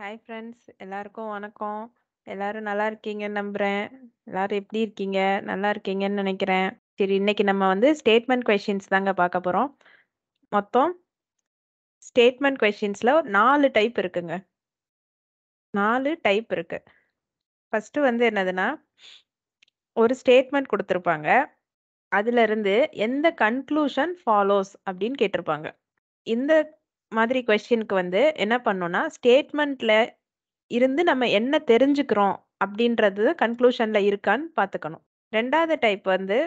Hi friends எல்லாருக்கும் வணக்கம். எல்லாரும் நல்லா இருக்கீங்கன்னு நம்புகிறேன் எல்லாரும் எப்படி இருக்கீங்க? நல்லா இருக்கீங்கன்னு நினைக்கிறேன் சரி இன்னைக்கு நம்ம வந்து ஸ்டேட்மெண்ட் கொஷின்ஸ் தாங்க பார்க்க போகிறோம் மொத்தம் ஸ்டேட்மெண்ட் கொஷின்ஸில் நாலு டைப் இருக்குங்க. நாலு டைப் இருக்கு. ஃபஸ்ட்டு வந்து என்னதுன்னா, ஒரு ஸ்டேட்மெண்ட் கொடுத்துருப்பாங்க அதுலேருந்து எந்த கன்க்ளூஷன் ஃபாலோஸ் அப்படின்னு கேட்டிருப்பாங்க. இந்த மாதிரி கொஸ்டினுக்கு வந்து என்ன பண்ணோம்னா ஸ்டேட்மெண்ட்ல இருந்து நம்ம என்ன தெரிஞ்சுக்கிறோம் அப்படின்றது கன்க்ளூஷன்ல இருக்கான்னு பார்த்துக்கணும். ரெண்டாவது டைப் வந்து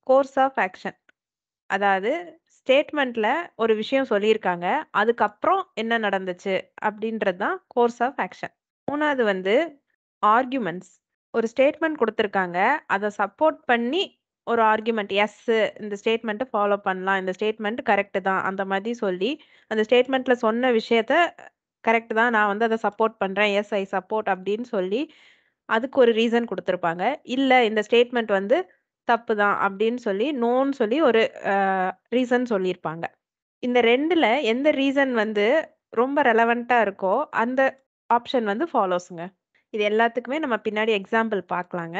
கோர்ஸ் ஆஃப் ஆக்ஷன். அதாவது ஸ்டேட்மெண்ட்ல ஒரு விஷயம் சொல்லியிருக்காங்க. அதுக்கப்புறம் என்ன நடந்துச்சு அப்படின்றது தான் கோர்ஸ் ஆஃப் ஆக்ஷன். மூணாவது வந்து ஆர்கியூமெண்ட்ஸ் ஒரு ஸ்டேட்மெண்ட் கொடுத்துருக்காங்க அதை சப்போர்ட் பண்ணி ஒரு ஆர்குமெண்ட் எஸ் இந்த ஸ்டேட்மெண்ட்ட ஃபாலோ பண்ணலாம். இந்த ஸ்டேட்மெண்ட் கரெக்ட் தான். அந்த மாதிரி சொல்லி, அந்த ஸ்டேட்மெண்ட்ல சொன்ன விஷயத்த கரெக்ட் தான். நான் வந்து அதை சப்போர்ட் பண்றேன். எஸ் ஐ சப்போர்ட் அப்படின்னு சொல்லி, அதுக்கு ஒரு ரீசன் கொடுத்துருப்பாங்க இல்ல இந்த ஸ்டேட்மெண்ட் வந்து தப்பு தான் அப்படின்னு சொல்லி, நோன்னு சொல்லி ஒரு ரீசன் சொல்லியிருப்பாங்க. இந்த ரெண்டில் எந்த ரீசன் வந்து ரொம்ப ரெலவெண்ட்டாக இருக்கோ, அந்த ஆப்ஷன் வந்து ஃபாலோஸுங்க இது எல்லாத்துக்குமே நம்ம பின்னாடி எக்ஸாம்பிள் பார்க்கலாங்க.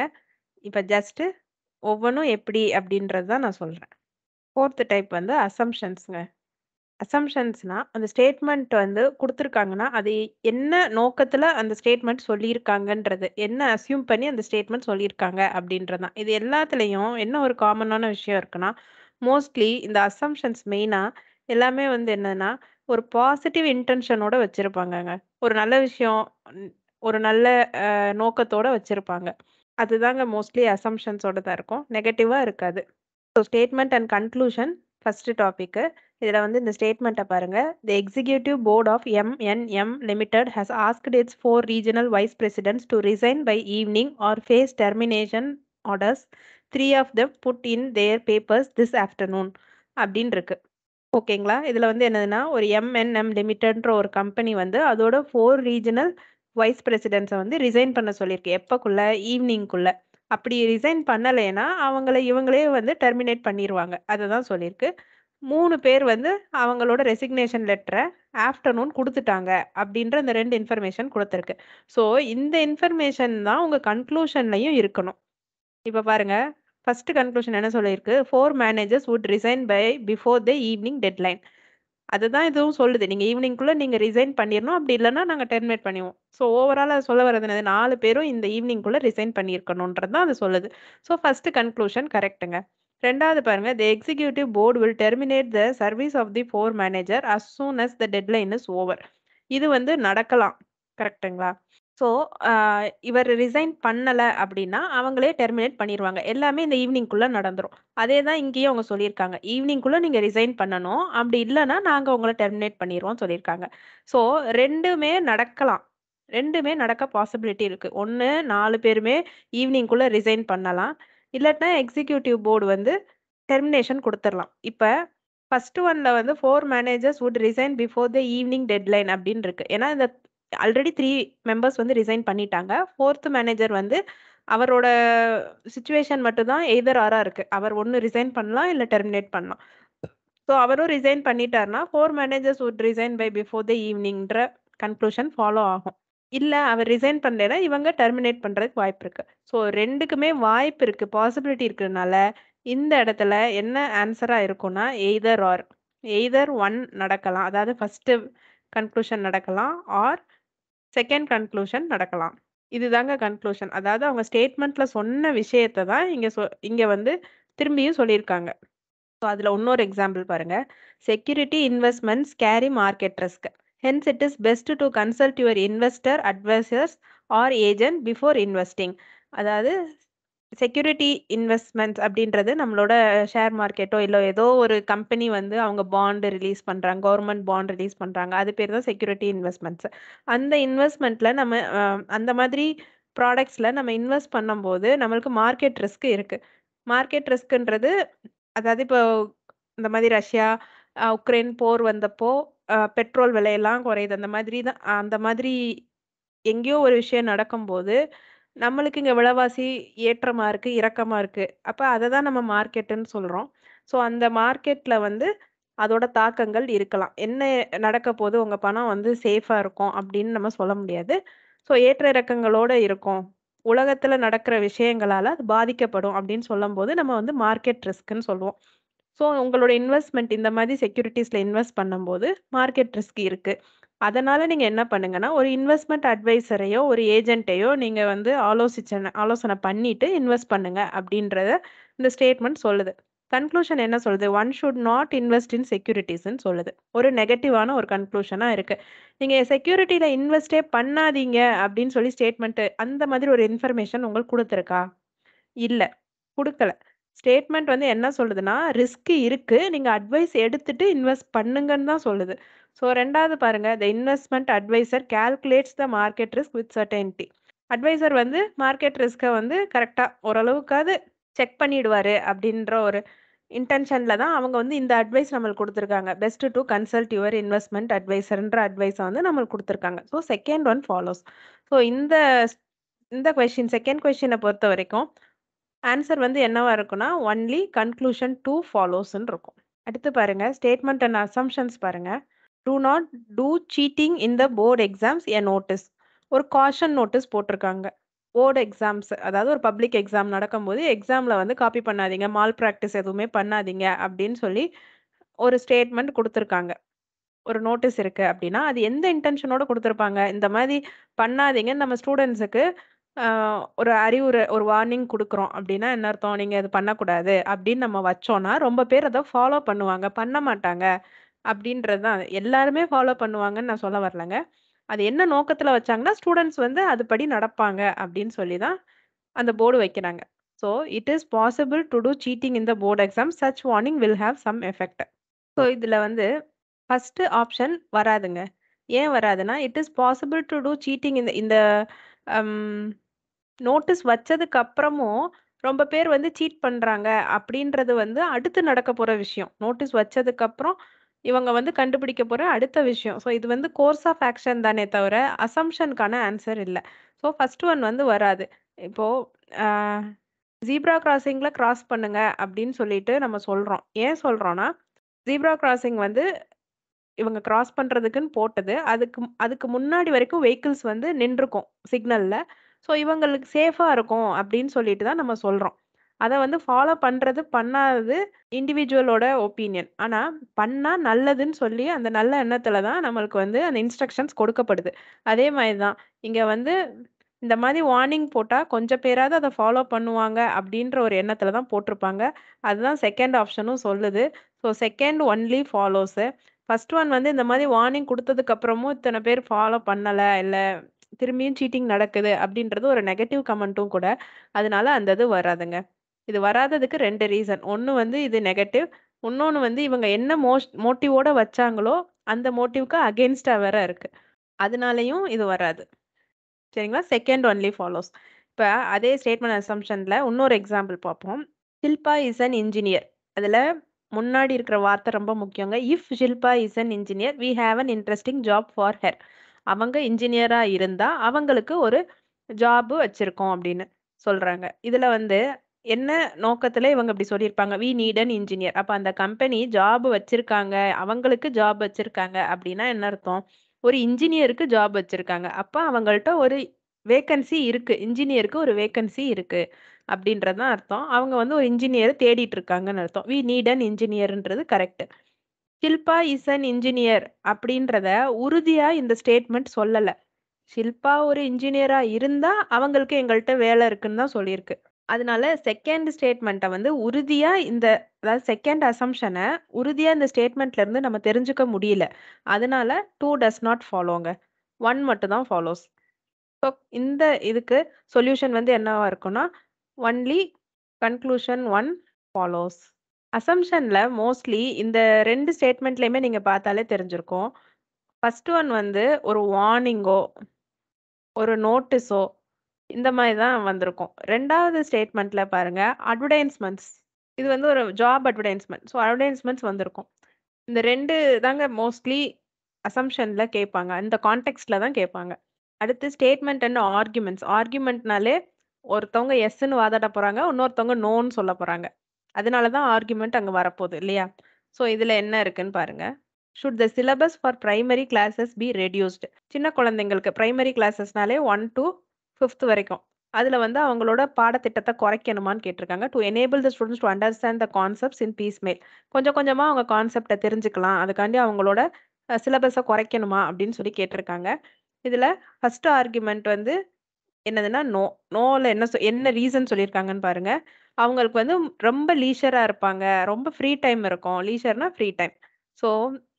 இப்போ ஜஸ்ட்டு ஒவ்வொன்னும் எப்படி அப்படின்றது தான் நான் சொல்றேன். 4த் டைப் வந்து அசம்ப்ஷன்ஸ்ங்க. அசம்ப்ஷன்ஸ்னா அந்த ஸ்டேட்மெண்ட் வந்து கொடுத்துருக்காங்கன்னா அது என்ன நோக்கத்துல அந்த ஸ்டேட்மெண்ட் சொல்லியிருக்காங்கன்றது. என்ன அஸ்யூம் பண்ணி அந்த ஸ்டேட்மெண்ட் சொல்லியிருக்காங்க அப்படின்றது தான். இது எல்லாத்துலயும் என்ன ஒரு காமனான விஷயம் இருக்குன்னா, மோஸ்ட்லி இந்த அசம்ப்ஷன்ஸ் மெயினா எல்லாமே வந்து என்னன்னா, ஒரு பாசிட்டிவ் இன்டென்ஷனோட வச்சிருப்பாங்கங்க. ஒரு நல்ல விஷயம், ஒரு நல்ல அ நோக்கத்தோட வச்சிருப்பாங்க. அதுதாங்க மோஸ்ட்லி அசம்ப்ஷன்ஸோடதா இருக்கும். நெகட்டிவாக இருக்காது. So statement and conclusion first topic. இதில் வந்து இந்த ஸ்டேட்மெண்ட்டை பாருங்க. "The executive board of MNM limited has asked its four regional vice presidents to resign by evening or face termination orders. Three of the put in their papers this afternoon" அப்படின்னு இருக்கு. ஓகேங்களா? இதில் வந்து என்னதுன்னா, ஒரு எம்.என்.எம் லிமிட்டட்ன்ற ஒரு கம்பெனி வந்து அதோட ஃபோர் ரீஜனல் வைஸ் பிரசிடென்ட்ஸை வந்து ரிசைன் பண்ண சொல்லியிருக்கு. எப்போக்குள்ள ஈவினிங்குள்ள அப்படி ரிசைன் பண்ணலைன்னா, அவங்கள இவங்களே வந்து டெர்மினேட் பண்ணிடுவாங்க அதை தான் சொல்லியிருக்கு. மூணு பேர் வந்து அவங்களோட ரெசிக்னேஷன் லெட்டரை ஆஃப்டர்நூன் கொடுத்துட்டாங்க அப்படின்ற இந்த ரெண்டு இன்ஃபர்மேஷன் கொடுத்துருக்கு ஸோ இந்த இன்ஃபர்மேஷன் தான் உங்கள் கன்க்ளூஷன்லையும் இருக்கணும். இப்போ பாருங்க. ஃபர்ஸ்ட் கன்க்ளூஷன் என்ன சொல்லியிருக்கு? Four managers would resign by before the evening deadline." அதுதான் இதுவும் சொல்லுது. நீங்க ஈவினிங்குள்ள நீங்க ரிசைன் பண்ணிடணும் அப்படி இல்லைன்னா நாங்க டெர்மினேட் பண்ணுவோம் ஸோ ஓவரால் அது சொல்ல வரது என்னது? 4 பேரும் இந்த ஈவினிங்குள்ள ரிசைன் பண்ணியிருக்கணுன்றது தான் அது சொல்லுது. ஸோ ஃபர்ஸ்ட் கன்க்ளூஷன் கரெக்ட்டுங்க. ரெண்டாவது பாருங்க. "The executive board will terminate the service of the four manager as soon as the deadline is over." இது வந்து நடக்கலாம். கரெக்ட்டுங்களா? ஸோ அ இவர் ரிசைன் பண்ணல அப்படின்னா, அவங்களே டெர்மினேட் பண்ணிருவாங்க. எல்லாமே இந்த ஈவ்னிங்குள்ள நடந்துரும். அதே தான் இங்கேயும் அவங்க சொல்லியிருக்காங்க. ஈவ்னிங்குள்ள நீங்க ரிசைன் பண்ணணும். அப்படி இல்லன்னா, நாங்க உங்கள டெர்மினேட் பண்ணிருவோம்னு சொல்லியிருக்காங்க. ஸோ 2மே நடக்கலாம். 2மே நடக்க பாசிபிலிட்டி இருக்கு. ஒன்று 4 பேருமே ஈவ்னிங்குள்ள ரிசைன் பண்ணலாம். இல்லாட்டினா எக்ஸிகியூட்டிவ் போர்டு வந்து டெர்மினேஷன் குடுத்துறலாம். இப்ப ஃபர்ஸ்ட் ஒன்ல வந்து 4 managers would resign before the evening deadline அப்படின்னு இருக்கு. ஏன்னா இந்த ஆல்ரெடி த்ரீ மெம்பர்ஸ் வந்து ரிசைன் பண்ணிட்டாங்க. ஃபோர்த் மேனேஜர் வந்து அவரோட சுச்சுவேஷன் மட்டும் தான் எய்தர் ஆரா இருக்கு. அவர் ஒன்று ரிசைன் பண்ணலாம், இல்லை டெர்மினேட் பண்ணலாம். ஸோ அவரும் resign பண்ணிட்டார்னா four managers would resign by before the ஈவினிங்ன்ற conclusion follow ஆகும். இல்லை அவர் ரிசைன் பண்ணலைன்னா, இவங்க டெர்மினேட் பண்ணுறதுக்கு வாய்ப்பு இருக்கு. ஸோ ரெண்டுக்குமே வாய்ப்பு இருக்கு. பாசிபிலிட்டி இருக்கிறதுனால, இந்த இடத்துல என்ன ஆன்சராக இருக்கும்னா, எய்தர் ஆர். எய்தர் ஒன் நடக்கலாம். அதாவது ஃபஸ்ட்டு கன்க்ளூஷன் நடக்கலாம். ஆர் செகண்ட் கன்க்ளூஷன் நடக்கலாம். இதுதாங்க கன்க்ளூஷன். அதாவது அவங்க ஸ்டேட்மெண்ட்ல சொன்ன விஷயத்தை தான் இங்க சொ இங்க வந்து திரும்பியும் சொல்லியிருக்காங்க. ஸோ அதில் இன்னொரு எக்ஸாம்பிள் பாருங்க. "Security investments carry market risk. Hence it is best to consult your investor advisors or agent before investing." அதாவது செக்யூரிட்டி இன்வெஸ்ட்மெண்ட்ஸ் அப்படின்றது நம்மளோட ஷேர் மார்க்கெட்டோ, இல்லை ஏதோ ஒரு கம்பெனி வந்து அவங்க பாண்டு ரிலீஸ் பண்ணுறாங்க கவர்மெண்ட் பாண்ட் ரிலீஸ் பண்ணுறாங்க அது பேர் தான் செக்யூரிட்டி இன்வெஸ்ட்மெண்ட்ஸ் அந்த இன்வெஸ்ட்மெண்ட்டில் நம்ம அந்த மாதிரி ப்ராடக்ட்ஸில் நம்ம இன்வெஸ்ட் பண்ணும்போது, நம்மளுக்கு மார்க்கெட் ரிஸ்க் இருக்குது மார்க்கெட் ரிஸ்க்குன்றது அதாவது இப்போ இந்த மாதிரி ரஷ்யா, உக்ரைன் போர் வந்தப்போ பெட்ரோல் விலையெல்லாம் குறையுது. அந்த மாதிரி தான் அந்த மாதிரி எங்கேயோ ஒரு விஷயம் நடக்கும்போது, நம்மளுக்கு இங்கே விலைவாசி ஏற்றமாக இருக்கு, இறக்கமாக இருக்குது அப்போ அதை தான் நம்ம மார்க்கெட்டுன்னு சொல்கிறோம் ஸோ அந்த மார்க்கெட்டில் வந்து அதோட தாக்கங்கள் இருக்கலாம். என்ன நடக்கப்போகுது உங்கள் பணம் வந்து சேஃபாக இருக்கும் அப்படின்னு நம்ம சொல்ல முடியாது. ஸோ ஏற்ற இறக்கங்களோட இருக்கும். உலகத்தில் நடக்கிற விஷயங்களால் அது பாதிக்கப்படும் அப்படின்னு சொல்லும்போது, நம்ம வந்து மார்க்கெட் ரிஸ்க்குன்னு சொல்லுவோம். ஸோ உங்களோட இன்வெஸ்ட்மெண்ட் இந்த மாதிரி செக்யூரிட்டிஸில் இன்வெஸ்ட் பண்ணும்போது, மார்க்கெட் ரிஸ்க் இருக்குது அதனால நீங்க என்ன பண்ணுங்கன்னா, ஒரு இன்வெஸ்ட்மெண்ட் அட்வைசரையோ, ஒரு ஏஜென்ட்டையோ நீங்க வந்து ஆலோசிச்சன ஆலோசனை பண்ணிட்டு இன்வெஸ்ட் பண்ணுங்க அப்படின்றத இந்த ஸ்டேட்மெண்ட் சொல்லுது. கன்க்ளூஷன் என்ன சொல்லுது? One should not invest in செக்யூரிட்டிஸ்ன்னு சொல்லுது. ஒரு நெகட்டிவான ஒரு கன்க்ளூஷனா இருக்கு. நீங்க செக்யூரிட்டியில் இன்வெஸ்ட்டே பண்ணாதீங்க அப்படின்னு சொல்லி ஸ்டேட்மெண்ட் அந்த மாதிரி ஒரு இன்ஃபர்மேஷன் உங்களுக்கு கொடுத்துருக்கா இல்லை கொடுக்கல ஸ்டேட்மெண்ட் வந்து என்ன சொல்லுதுன்னா, ரிஸ்க் இருக்கு. நீங்க அட்வைஸ் எடுத்துட்டு இன்வெஸ்ட் பண்ணுங்கன்னு தான் சொல்லுது. ஸோ ரெண்டாவது பாருங்க, the investment advisor calculates the market risk with certainty. Advisor வந்து மார்க்கெட் ரிஸ்க்கை வந்து கரெக்டாக ஓரளவுக்காவது செக் பண்ணிடுவார் அப்படின்ற ஒரு இன்டென்ஷனில் தான் அவங்க வந்து இந்த அட்வைஸ் நம்மளுக்கு கொடுத்துருக்காங்க best to consult your investment அட்வைசர்ன்ற அட்வைஸை வந்து நம்மளுக்கு கொடுத்துருக்காங்க so second one follows. So இந்த இந்த கொஷின் செகண்ட் கொஷினை பொறுத்த வரைக்கும் ஆன்சர் வந்து என்னவா இருக்குன்னா ஒன்லி கன்க்ளூஷன் டூ ஃபாலோஸ்ன்னு இருக்கும். அடுத்து பாருங்க, ஸ்டேட்மெண்ட் அண்ட் அசம்ஷன்ஸ் பாருங்க. Do not do cheating in the board exams a notice. ஒரு காஷன் நோட்டீஸ் போட்டிருக்காங்க. போர்டு எக்ஸாம்ஸ் அதாவது ஒரு பப்ளிக் எக்ஸாம் நடக்கும்போது, எக்ஸாமில் வந்து காப்பி பண்ணாதீங்க, மால் ப்ராக்டிஸ் எதுவுமே பண்ணாதீங்க அப்படின்னு சொல்லி ஒரு ஸ்டேட்மெண்ட் கொடுத்துருக்காங்க ஒரு நோட்டீஸ் இருக்குது அப்படின்னா, அது எந்த இன்டென்ஷனோட கொடுத்துருப்பாங்க இந்த மாதிரி பண்ணாதீங்க நம்ம ஸ்டூடெண்ட்ஸுக்கு ஒரு அறிவுரை, ஒரு வார்னிங் கொடுக்குறோம் அப்படின்னா என்ன அர்த்தம்? நீங்கள் இது பண்ணக்கூடாது அப்படின்னு நம்ம வச்சோன்னா ரொம்ப பேர் அதை ஃபாலோ பண்ணுவாங்க. பண்ண மாட்டாங்க அப்படின்றது தான். எல்லாருமே ஃபாலோ பண்ணுவாங்கன்னு நான் சொல்ல வரலங்க. அது என்ன நோக்கத்துல வச்சாங்கன்னா, ஸ்டூடண்ட்ஸ் வந்து அதுபடி நடப்பாங்க அப்படின்னு சொல்லி தான் அந்த போர்டு வைக்கிறாங்க. So it is possible to do cheating in the board exam. Such warning will have some effect. So இதுல வந்து ஃபர்ஸ்ட் ஆப்ஷன் வராதுங்க. ஏன் வராதுன்னா, it is possible to do cheating இந்த இந்த அம் நோட்டீஸ் வச்சதுக்கு அப்புறமும் ரொம்ப பேர் வந்து சீட் பண்றாங்க அப்படின்றது வந்து அடுத்து நடக்க போற விஷயம். நோட்டீஸ் வச்சதுக்கு அப்புறம் இவங்க வந்து கண்டுபிடிக்க போற அடுத்த விஷயம். ஸோ இது வந்து கோர்ஸ் ஆஃப் ஆக்ஷன் தானே தவிர, அசம்ஷனுக்கான ஆன்சர் இல்லை ஸோ ஃபர்ஸ்ட் ஒன் வந்து வராது. இப்போ ஜீப்ரா கிராசிங்கில் கிராஸ் பண்ணுங்க அப்படின்னு சொல்லிட்டு நம்ம சொல்கிறோம் ஏன் சொல்கிறோன்னா ஜீப்ரா கிராசிங் வந்து இவங்க கிராஸ் பண்ணுறதுக்குன்னு போட்டது. அதுக்கு அதுக்கு முன்னாடி வரைக்கும் வெஹிக்கிள்ஸ் வந்து நின்றுக்கும் சிக்னலில் ஸோ இவங்களுக்கு சேஃபாக இருக்கும் அப்படின்னு சொல்லிட்டு தான் நம்ம சொல்கிறோம் அதை வந்து ஃபாலோ பண்ணுறது பண்ணாதது இண்டிவிஜுவலோட ஒப்பீனியன். ஆனால் பண்ணால் நல்லதுன்னு சொல்லி அந்த நல்ல எண்ணத்தில் தான் நம்மளுக்கு வந்து அந்த இன்ஸ்ட்ரக்ஷன்ஸ் கொடுக்கப்படுது. அதே மாதிரி தான் இங்கே வந்து இந்த மாதிரி வார்னிங் போட்டால் கொஞ்சம் பேராவது அதை ஃபாலோ பண்ணுவாங்க அப்படின்ற ஒரு எண்ணத்தில் தான் போட்டிருப்பாங்க. அதுதான் செகண்ட் ஆப்ஷனும் சொல்லுது. So second only follows first one வந்து இந்த மாதிரி வார்னிங் கொடுத்ததுக்கப்புறமும் அப்புறமும் பேர் ஃபாலோ பண்ணலை இல்லை திரும்பியும் சீட்டிங் நடக்குது அப்படின்றது ஒரு நெகட்டிவ் கமெண்ட்டும் கூட. அதனால அந்த இது வராதுங்க. இது வராததுக்கு ரெண்டு ரீசன். ஒன்று வந்து இது நெகட்டிவ். இன்னொன்று வந்து இவங்க என்ன மோஸ் மோட்டிவோட வச்சாங்களோ, அந்த மோட்டிவ்க்கு அகேன்ஸ்டாக வேற இருக்கு. அதனாலையும் இது வராது. சரிங்களா? Second only follows. இப்போ அதே ஸ்டேட்மெண்ட் அசம்ஷனில் இன்னொரு எக்ஸாம்பிள் பார்ப்போம். Shilpa is an engineer. அதில் முன்னாடி இருக்கிற வார்த்தை ரொம்ப முக்கியங்க. If Shilpa is an engineer, we have an interesting job for her அவங்க இன்ஜினியராக இருந்தால் அவங்களுக்கு ஒரு ஜாபு வச்சுருக்கோம் அப்படின்னு சொல்கிறாங்க இதில் வந்து என்ன நோக்கத்துல இவங்க இப்படி சொல்லியிருப்பாங்க? We need an engineer. அப்ப அந்த கம்பெனி ஜாப் வச்சிருக்காங்க. அவங்களுக்கு ஜாப் வச்சிருக்காங்க அப்படின்னா என்ன அர்த்தம்? ஒரு இன்ஜினியருக்கு ஜாப் வச்சிருக்காங்க. அப்ப அவங்கள்ட்ட ஒரு வேக்கன்சி இருக்கு. இன்ஜினியருக்கு ஒரு வேக்கன்சி இருக்கு. அப்படின்றது தான் அர்த்தம். அவங்க வந்து ஒரு இன்ஜினியர தேடிட்டு இருக்காங்கன்னு அர்த்தம். We need an இன்ஜினியர்ன்றது correct. Shilpa is an engineer அப்படின்றத உறுதியா இந்த ஸ்டேட்மெண்ட் சொல்லல. ஷில்பா ஒரு இன்ஜினியரா இருந்தா, அவங்களுக்கு எங்கள்ட்ட வேலை இருக்குன்னு தான் சொல்லியிருக்கு. அதனால செகண்ட் ஸ்டேட்மெண்ட்டை வந்து உறுதியா இந்த அதாவது செகண்ட் அசம்ஷனை உறுதியா இந்த ஸ்டேட்மெண்ட்ல இருந்து நம்ம தெரிஞ்சுக்க முடியல. அதனால டூ டஸ் நாட் ஃபாலோங்க. ஒன் மட்டும் தான் ஃபாலோஸ். ஸோ இந்த இதுக்கு சொல்யூஷன் வந்து என்னவா இருக்கும்னா, ஒன்லி கன்க்ளூஷன் ஒன் ஃபாலோஸ். அசம்ப்ஷன்ல மோஸ்ட்லி இந்த ரெண்டு ஸ்டேட்மெண்ட்லையுமே நீங்க பார்த்தாலே தெரிஞ்சிருக்கும். ஃபர்ஸ்ட் ஒன் வந்து ஒரு வார்னிங்கோ, ஒரு நோட்டீஸோ இந்த மாதிரி தான் வந்திருக்கும். ரெண்டாவது ஸ்டேட்மெண்ட்ல பாருங்க அட்வர்டைஸ்மெண்ட்ஸ் இது வந்து ஒரு ஜாப் அட்வர்டைஸ்மெண்ட் ஸோ அட்வர்டைஸ்மென்ட்ஸ் வந்திருக்கும். இந்த ரெண்டு தாங்க மோஸ்ட்லி அசம்ஷன்ல கேட்பாங்க. இந்த கான்டெக்ட்ல தான் கேட்பாங்க. அடுத்து ஸ்டேட்மெண்ட் அண்ட் ஆர்குமெண்ட்ஸ் ஆர்குமெண்ட்னாலே ஒருத்தவங்க எஸ்ன்னு வாதாட போறாங்க. இன்னொருத்தவங்க நோன்னு சொல்ல போறாங்க. அதனால தான் ஆர்குமெண்ட் அங்கே வரப்போகுது இல்லையா? ஸோ இதில் என்ன இருக்குன்னு பாருங்க should the syllabus for primary classes be reduced சின்ன குழந்தைங்களுக்கு பிரைமரி கிளாஸஸ்னாலே ஒன் டு ஃபிஃப்த் வரைக்கும். அதில் வந்து அவங்களோட பாடத்திட்டத்தை குறைக்கணுமான்னு கேட்டிருக்காங்க. To enable the students to understand the concepts in piecemeal கொஞ்சம் கொஞ்சமாக அவங்க கான்செப்டை தெரிஞ்சுக்கலாம். அதுக்காண்டி அவங்களோட சிலபஸை குறைக்கணுமா அப்படின்னு சொல்லி கேட்டிருக்காங்க. இதில் ஃபஸ்ட்டு ஆர்குமெண்ட் வந்து என்னதுன்னா நோ நோவில் என்ன சொ என்ன ரீசன் சொல்லியிருக்காங்கன்னு பாருங்க. அவங்களுக்கு வந்து ரொம்ப லீஷராக இருப்பாங்க. ரொம்ப ஃப்ரீ டைம் இருக்கும். லீஷர்னா free time so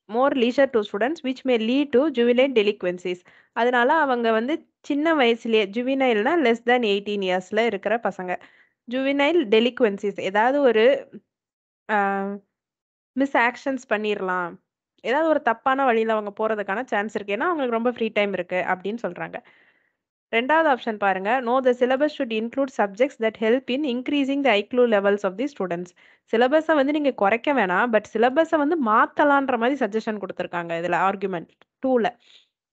more leisure to students which may lead to ஜுவிலைன் delinquencies அதனால அவங்க வந்து சின்ன வயசுலேயே ஜுவினைல்னா லெஸ் தேன் எயிட்டீன் இயர்ஸில் இருக்கிற பசங்க. ஜுவினைல் டெலிக்வென்சிஸ் ஏதாவது ஒரு மிஸ் ஆக்ஷன்ஸ் பண்ணிடலாம் ஏதாவது ஒரு தப்பான வழியில் அவங்க போகிறதுக்கான சான்ஸ் இருக்கு. ஏன்னா அவங்களுக்கு ரொம்ப ஃப்ரீ டைம் இருக்குது அப்படின்னு சொல்கிறாங்க ரெண்டாவது ஆப்ஷன் பாருங்க. No the syllabus should include subjects that help in increasing the IQ levels of the students சிலபஸை வந்து நீங்கள் குறைக்க வேணாம். பட் சிலபஸை வந்து மாற்றலான்ற மாதிரி சஜஷன் கொடுத்துருக்காங்க இதில் ஆர்குமெண்ட் டூவில்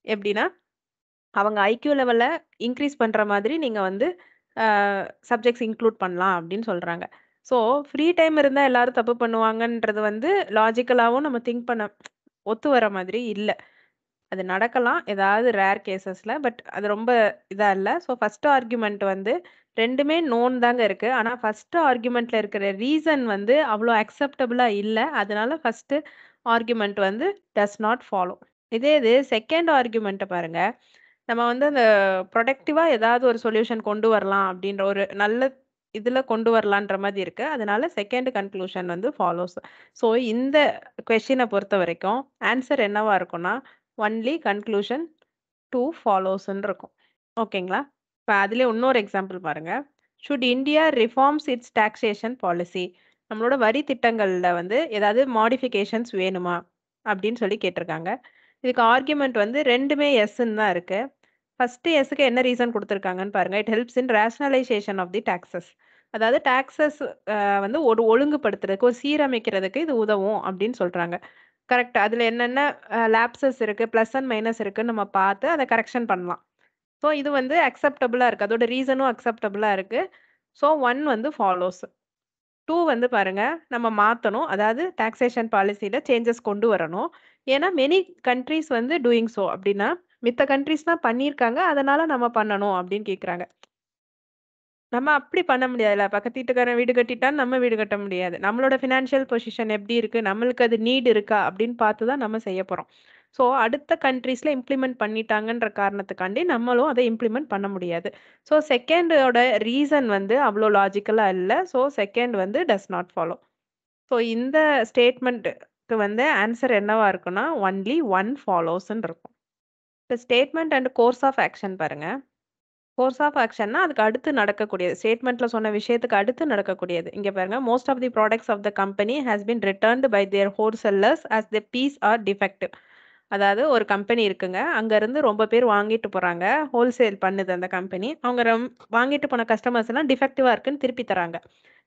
எப்படின்னா அவங்க ஐக்யூ லெவலில் இன்க்ரீஸ் பண்ணுற மாதிரி நீங்கள் வந்து சப்ஜெக்ட்ஸ் இன்க்ளூட் பண்ணலாம் அப்படின்னு சொல்கிறாங்க ஸோ ஃப்ரீ டைம் இருந்தால் எல்லாரும் தப்பு பண்ணுவாங்கன்றது வந்து லாஜிக்கலாகவும் நம்ம திங்க் பண்ண ஒத்து வர மாதிரி இல்லை. அது நடக்கலாம். ஏதாவது ரேர் கேசஸில் பட் அது ரொம்ப இதாக இல்லை. ஸோ ஃபஸ்ட்டு ஆர்குமெண்ட் வந்து ரெண்டுமே நோன் தாங்க இருக்குது ஆனால் ஃபஸ்ட்டு ஆர்குமெண்ட்டில் இருக்கிற ரீசன் வந்து அவ்வளோ அக்செப்டபுளாக இல்லை. அதனால ஃபஸ்ட்டு ஆர்குமெண்ட் வந்து டஸ் நாட் ஃபாலோ இதே இது செகண்ட் ஆர்குமெண்ட்டை பாருங்கள் நம்ம வந்து அந்த ப்ரொடக்டிவாக ஏதாவது ஒரு சொல்யூஷன் கொண்டு வரலாம் அப்படின்ற ஒரு நல்ல இதில் கொண்டு வரலான்ற மாதிரி இருக்குது அதனால செகண்ட் கன்க்ளூஷன் வந்து ஃபாலோஸ் ஸோ இந்த கொஷினை பொறுத்த வரைக்கும் ஆன்சர் என்னவா இருக்கும்னா ஒன்லி கன்க்ளூஷன் டூ ஃபாலோஸ்ன்னு இருக்கும். ஓகேங்களா இப்போ அதிலே இன்னொரு எக்ஸாம்பிள் பாருங்க. Should India reforms its taxation policy நம்மளோட வரி திட்டங்களில் வந்து ஏதாவது மாடிஃபிகேஷன்ஸ் வேணுமா? அப்படின்னு சொல்லி கேட்டிருக்காங்க. இதுக்கு ஆர்குமெண்ட் வந்து ரெண்டுமே எஸ்ன்னு தான் இருக்குது ஃபஸ்ட்டு எஸ்ஸுக்கு என்ன ரீசன் கொடுத்துருக்காங்கன்னு பாருங்கள் it helps in rationalisation of the taxes அதாவது டாக்ஸஸ் வந்து ஒரு ஒழுங்குபடுத்துறதுக்கு ஒரு சீரமைக்கிறதுக்கு இது உதவும் அப்படின்னு சொல்கிறாங்க கரெக்ட் அதில் என்னென்ன லேப்சஸ் இருக்குது ப்ளஸ் அண்ட் மைனஸ் இருக்குன்னு நம்ம பார்த்து அதை கரெக்ஷன் பண்ணலாம். ஸோ இது வந்து அக்செப்டபுளாக இருக்குது அதோட ரீசனும் அக்செப்டபுளாக இருக்குது ஸோ ஒன் வந்து ஃபாலோஸ் டூ வந்து பாருங்க நம்ம மாற்றணும் அதாவது டாக்ஸேஷன் பாலிசியில் சேஞ்சஸ் கொண்டு வரணும். ஏன்னா மெனி கண்ட்ரீஸ் வந்து டூயிங் ஸோ அப்படின்னா மித்த கண்ட்ரீஸ் தான் பண்ணியிருக்காங்க. அதனால நம்ம பண்ணணும் அப்படின்னு கேட்குறாங்க நம்ம அப்படி பண்ண முடியாதுல்ல. பக்கத்து வீட்டுக்காரன் வீடு கட்டிட்டான்னு நம்ம வீடு கட்ட முடியாது. நம்மளோட ஃபினான்ஷியல் பொசிஷன் எப்படி இருக்கு? நம்மளுக்கு அது நீட் இருக்கா? அப்படின்னு பார்த்து தான் நம்ம செய்ய போறோம். ஸோ அடுத்த கண்ட்ரீஸ்ல இம்ப்ளிமெண்ட் பண்ணிட்டாங்கன்ற காரணத்துக்காண்டி நம்மளும் அதை இம்ப்ளிமெண்ட் பண்ண முடியாது. ஸோ செகண்டோட ரீசன் வந்து அவ்வளோ லாஜிக்கலாக இல்லை. ஸோ செகண்ட் வந்து டஸ் நாட் ஃபாலோ ஸோ இந்த ஸ்டேட்மெண்ட்டுக்கு வந்து ஆன்சர் என்னவா இருக்குன்னா ஒன்லி ஒன் ஃபாலோஸ்ன்னு இருக்கும். இப்போ statement and course of action பாருங்க. கோர்ஸ் ஆஃப் ஆக்ஷன்னா அதுக்கு அடுத்து நடக்கக்கூடியது. ஸ்டேட்மெண்ட்ல சொன்ன விஷயத்துக்கு அடுத்து நடக்கக்கூடியது. இங்க பாருங்க most of the products of the company has been returned by their wholesalers as the piece are defective அதாவது ஒரு கம்பெனி இருக்குங்க அங்க இருந்து ரொம்ப பேர் வாங்கிட்டு போறாங்க ஹோல்சேல் பண்ணுது அந்த கம்பெனி அவங்க ரொம் வாங்கிட்டு போன கஸ்டமர்ஸ் எல்லாம் டிஃபெக்டிவா இருக்குன்னு திருப்பி தராங்க.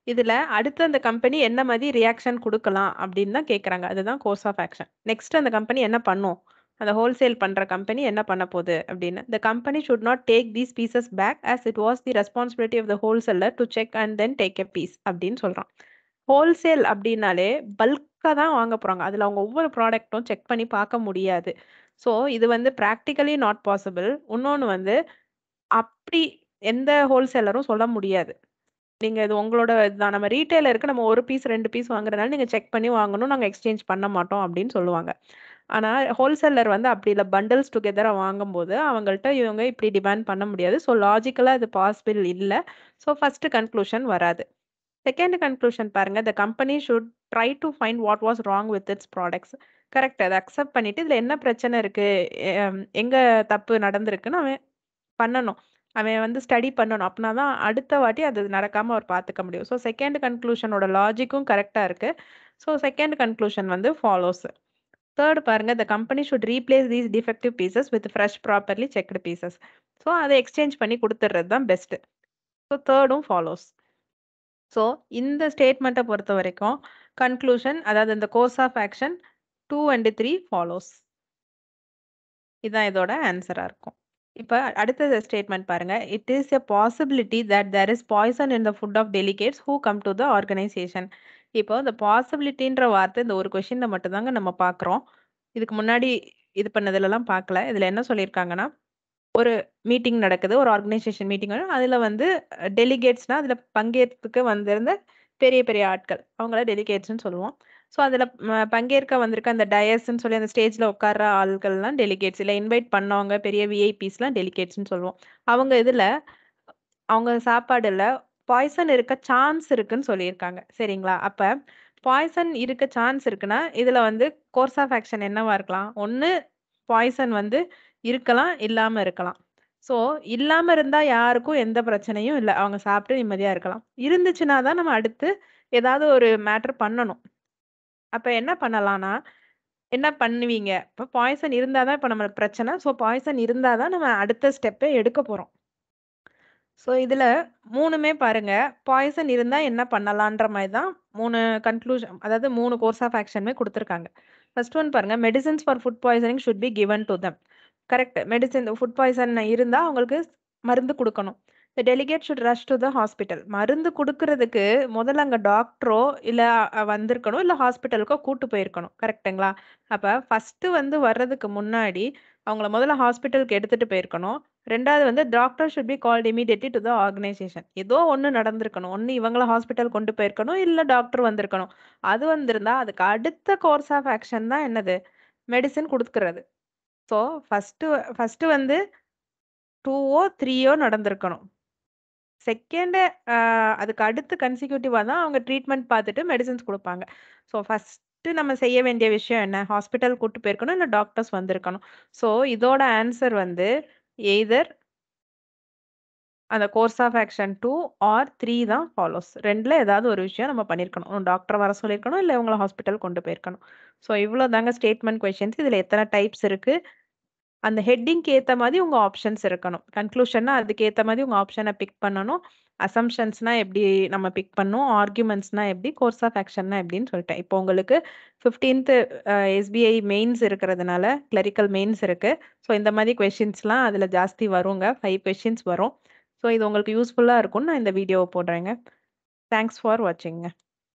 இதுல அடுத்து அந்த கம்பெனி என்ன மாதிரி ரியாக்ஷன் கொடுக்கலாம் அப்படின்னு தான் கேட்குறாங்க அதுதான் கோர்ஸ் ஆஃப் ஆக்ஷன் நெக்ஸ்ட் அந்த கம்பெனி என்ன பண்ணும்? அந்த ஹோல்சேல் பண்ணுற கம்பெனி என்ன பண்ண போகுது அப்படின்னு the company should not take these pieces back as it was the responsibility of the wholesaler to check and then take a piece அப்படின்னு சொல்கிறான் ஹோல்சேல் அப்படின்னாலே பல்கா தான் வாங்க போகிறாங்க அதில் அவங்க ஒவ்வொரு ப்ராடக்ட்டும் செக் பண்ணி பார்க்க முடியாது. ஸோ இது வந்து ப்ராக்டிக்கலி நாட் பாசிபிள் இன்னொன்று வந்து அப்படி எந்த ஹோல்சேலரும் சொல்ல முடியாது. நீங்கள் இது உங்களோட இதுதான். நம்ம ரீட்டைலருக்கு நம்ம ஒரு பீஸ் ரெண்டு பீஸ் வாங்குறதுனால நீங்கள் செக் பண்ணி வாங்கணும். நாங்கள் எக்ஸ்சேஞ்ச் பண்ண மாட்டோம் அப்படின்னு சொல்லுவாங்க. ஆனா ஹோல்சேலர் வந்து அப்படி இல்லை. பண்டல்ஸ் டுகெதரா வாங்கும்போது அவங்கள்ட்ட இவங்க இப்படி டிமாண்ட் பண்ண முடியாது. ஸோ லாஜிக்கலா இது பாசிபிள் இல்லை. ஸோ ஃபர்ஸ்ட் கன்க்ளூஷன் வராது. செகண்ட் கன்க்ளூஷன் பாருங்க. The company should try to find what was wrong with its products correct அதை அக்செப்ட் பண்ணிட்டு இதில் என்ன பிரச்சனை இருக்கு? எங்கே எங்க தப்பு நடந்திருக்குன்னு அவன் பண்ணணும். அவன் வந்து ஸ்டடி பண்ணணும். அப்படின்னா தான் அடுத்த வாட்டி அது நடக்காமல் அவர் பார்த்துக்க முடியும். ஸோ செகண்ட் கன்க்ளூஷனோட லாஜிக்கும் கரெக்டாக இருக்குது ஸோ செகண்ட் கன்க்ளூஷன் வந்து ஃபாலோஸ் தேர்ட் பாருங்க the company should replace these defective pieces with fresh properly checked pieces so அதை எக்ஸ்சேஞ்ச் பண்ணி கொடுத்துட்றது தான் பெஸ்ட்டு ஸோ தேர்டும் ஃபாலோஸ் ஸோ இந்த ஸ்டேட்மெண்ட்டை பொறுத்த வரைக்கும் கன்க்ளூஷன் அதாவது இந்த course of action two and three follows இதுதான் இதோட ஆன்சராக இருக்கும். இப்போ அடுத்த ஸ்டேட்மெண்ட் பாருங்க. It is a possibility that there is poison in the food of delegates who come to the organisation இப்போ இந்த பாசிபிலிட்டின்ற வார்த்தை இந்த ஒரு கொஷினில் மட்டும் தாங்க நம்ம பார்க்குறோம். இதுக்கு முன்னாடி இது பண்ணதுலலாம் பார்க்கல. இதுல என்ன சொல்லியிருக்காங்கன்னா, ஒரு மீட்டிங் நடக்குது. ஒரு ஆர்கனைசேஷன் மீட்டிங் அதுல வந்து டெலிகேட்ஸ்னா அதுல பங்கேற்க வந்திருந்த பெரிய பெரிய ஆட்கள். அவங்கள டெலிகேட்ஸ்ன்னு சொல்லுவோம். ஸோ அதுல ம பங்கேற்க வந்திருக்க அந்த டயஸ்ன்னு சொல்லி அந்த ஸ்டேஜ்ல உட்கார்ற ஆள்கள்லாம் டெலிகேட்ஸ். இல்ல இன்வைட் பண்ணவங்க பெரிய விஐபிஸ்லாம் டெலிகேட்ஸ்ன்னு சொல்லுவோம். அவங்க இதுல அவங்க சாப்பாடுல பாய்சன் இருக்க சான்ஸ் இருக்குன்னு சொல்லியிருக்காங்க. சரிங்களா? அப்ப பாய்சன் இருக்க சான்ஸ் இருக்குன்னா, இதுல வந்து கோர்ஸ் ஆஃப் ஆக்ஷன் என்னவா இருக்கலாம்? ஒன்று பாய்சன் வந்து இருக்கலாம், இல்லாம இருக்கலாம். ஸோ இல்லாம இருந்தா யாருக்கும் எந்த பிரச்சனையும் இல்லை அவங்க சாப்பிட்டு நிம்மதியா இருக்கலாம். இருந்துச்சுன்னா தான் நம்ம அடுத்து ஏதாவது ஒரு மேட்டர் பண்ணணும். அப்ப என்ன பண்ணலாம்னா, என்ன பண்ணுவீங்க? இப்போ பாய்சன் இருந்தால் தான் இப்போ நம்மளுக்கு பிரச்சனை. ஸோ பாய்சன் இருந்தால் தான் நம்ம அடுத்த ஸ்டெப்பே எடுக்க போறோம். ஸோ இதில் மூணுமே பாருங்க, பாய்சன் இருந்தால் என்ன பண்ணலான்ற மாதிரி தான் மூணு கன்க்ளூஷன் அதாவது மூணு கோர்ஸ் ஆஃப் ஆக்ஷனுமே கொடுத்துருக்காங்க ஃபர்ஸ்ட் ஒன் பாருங்க, medicines for food poisoning should be given to them correct. Medicine food poison இருந்தால் அவங்களுக்கு மருந்து கொடுக்கணும் the delegate should rush to the hospital. மருந்து கொடுக்கறதுக்கு முதல்ல அங்கே டாக்டரோ இல்லை வந்திருக்கணும். இல்லை ஹாஸ்பிட்டலுக்கோ கூட்டு போயிருக்கணும். கரெக்ட்டுங்களா? அப்போ ஃபர்ஸ்ட்டு வந்து வர்றதுக்கு முன்னாடி அவங்கள முதல்ல ஹாஸ்பிட்டலுக்கு எடுத்துகிட்டு போயிருக்கணும். ரெண்டாவது வந்து doctor should be called immediately to the organisation. ஏதோ ஒன்று நடந்திருக்கணும். ஒன்று இவங்களை ஹாஸ்பிட்டல் கொண்டு போயிருக்கணும். இல்லை டாக்டர் வந்திருக்கணும். அது வந்திருந்தா அதுக்கு அடுத்த கோர்ஸ் ஆஃப் ஆக்ஷன் தான் என்னது? மெடிசின் குடுக்குறது. ஸோ ஃபஸ்ட்டு ஃபஸ்ட்டு வந்து 2ஓ, 3ஓ நடந்திருக்கணும். செகண்டு அதுக்கு அடுத்து கன்சிக்யூட்டிவாக தான் அவங்க ட்ரீட்மெண்ட் பார்த்துட்டு மெடிசன்ஸ் கொடுப்பாங்க ஸோ ஃபஸ்ட்டு நம்ம செய்ய வேண்டிய விஷயம் என்ன? ஹாஸ்பிட்டல் கூட்டு போயிருக்கணும். இல்லை டாக்டர்ஸ் வந்திருக்கணும். ஸோ இதோட ஆன்சர் வந்து எய்தர் அந்த course of action two or three தான் ஃபாலோஸ். ரெண்டில் ஏதாவது ஒரு விஷயம் நம்ம பண்ணியிருக்கணும். டாக்டர் வர சொல்லியிருக்கணும். இல்லை உங்களை ஹாஸ்பிட்டல் கொண்டு போயிருக்கணும். ஸோ இவ்வளோ தாங்க ஸ்டேட்மெண்ட் கொஷின்ஸ் இதில் எத்தனை டைப்ஸ் இருக்குது அந்த ஹெட்டிங்க்கு ஏற்ற மாதிரி உங்கள் ஆப்ஷன்ஸ் இருக்கணும். கன்க்ளூஷன்னா அதுக்கேற்ற மாதிரி உங்கள் ஆப்ஷனை பிக் பண்ணணும். அசம்ப்ஷன்ஸ்னா எப்படி நம்ம பிக் பண்ணும் ஆர்குமென்ட்ஸ்னா எப்படி? கோர்ஸ் ஆஃப் ஆக்ஷன்னா எப்படின்னு சொல்லிட்டேன். இப்போ உங்களுக்கு ஃபிஃப்டீன்த்து எஸ்பிஐ மெயின்ஸ் இருக்கிறதுனால கிளரிக்கல் மெயின்ஸ் இருக்குது ஸோ இந்த மாதிரி கொஷின்ஸ்லாம் அதில் ஜாஸ்தி வருங்க. ஃபைவ் கொஷின்ஸ் வரும். ஸோ இது உங்களுக்கு யூஸ்ஃபுல்லாக இருக்கும்னு நான் இந்த வீடியோவை போடுறேங்க. Thanks for வாட்சிங்க.